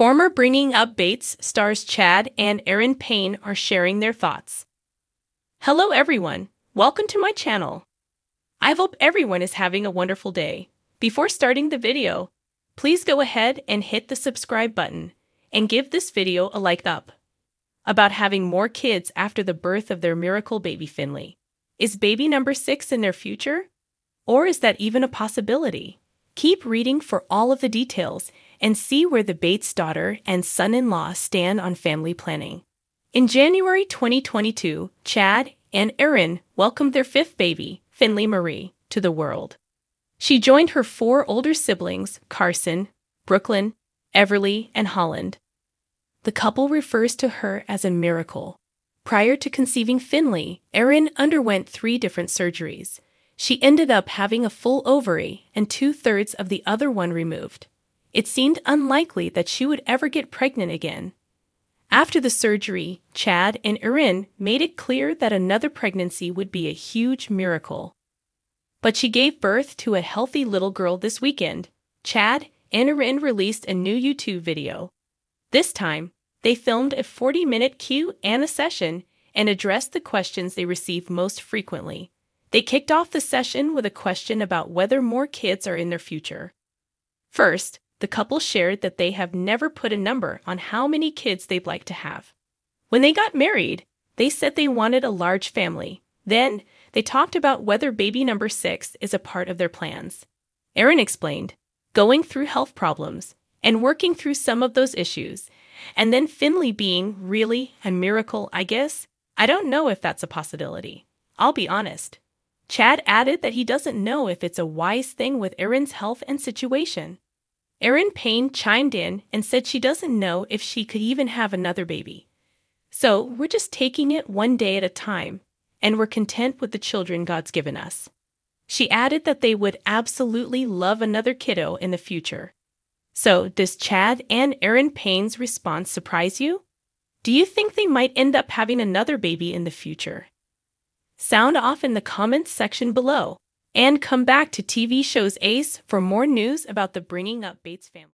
Former Bringing Up Bates stars Chad and Erin Paine are sharing their thoughts. Hello, everyone. Welcome to my channel. I hope everyone is having a wonderful day. Before starting the video, please go ahead and hit the subscribe button and give this video a like up. About having more kids after the birth of their miracle baby Finley. Is baby number six in their future? Or is that even a possibility? Keep reading for all of the details and see where the Bates daughter and son in law stand on family planning. In January 2022, Chad and Erin welcomed their fifth baby, Finley Marie, to the world. She joined her four older siblings, Carson, Brooklyn, Everly, and Holland. The couple refers to her as a miracle. Prior to conceiving Finley, Erin underwent three different surgeries. She ended up having a full ovary and two thirds of the other one removed. It seemed unlikely that she would ever get pregnant again. After the surgery, Chad and Erin made it clear that another pregnancy would be a huge miracle. But she gave birth to a healthy little girl this weekend. Chad and Erin released a new YouTube video. This time, they filmed a 40 minute Q and a session and addressed the questions they receive most frequently. They kicked off the session with a question about whether more kids are in their future. First, the couple shared that they have never put a number on how many kids they'd like to have. When they got married, they said they wanted a large family. Then, they talked about whether baby number six is a part of their plans. Erin explained, going through health problems and working through some of those issues, and then Finley being really a miracle, I guess. I don't know if that's a possibility. I'll be honest. Chad added that he doesn't know if it's a wise thing with Erin's health and situation. Erin Paine chimed in and said she doesn't know if she could even have another baby. So we're just taking it one day at a time, and we're content with the children God's given us. She added that they would absolutely love another kiddo in the future. So, does Chad and Erin Paine's response surprise you? Do you think they might end up having another baby in the future? Sound off in the comments section below. And come back to TV shows Ace for more news about the Bringing Up Bates family.